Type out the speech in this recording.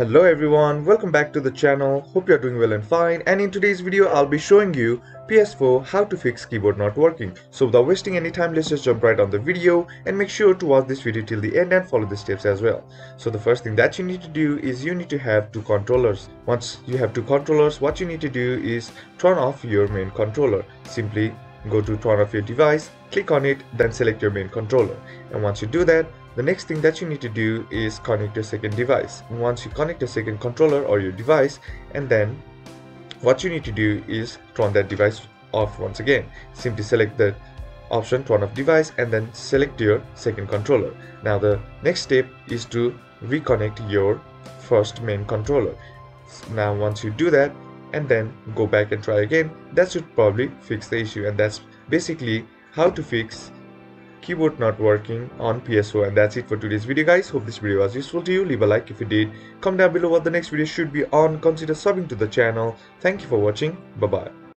Hello everyone, welcome back to the channel. Hope you are doing well and fine. And in today's video, I'll be showing you PS4 how to fix keyboard not working. So without wasting any time, let's just jump right on the video and make sure to watch this video till the end and follow the steps as well. So the first thing that you need to do is you need to have two controllers. Once you have two controllers, what you need to do is turn off your main controller. Simply go to turn off your device, click on it, then select your main controller. And once you do that, the next thing that you need to do is connect your second device. Once you connect your second controller or your device and then what you need to do is turn that device off once again. Simply select the option turn off device and then select your second controller. Now the next step is to reconnect your first main controller. Now once you do that and then go back and try again, that should probably fix the issue and that's basically how to fix keyboard not working on PS4 and that's it for today's video guys. Hope this video was useful to you. Leave a like if you did. Comment down below what the next video should be on. Consider subbing to the channel. Thank you for watching. Bye bye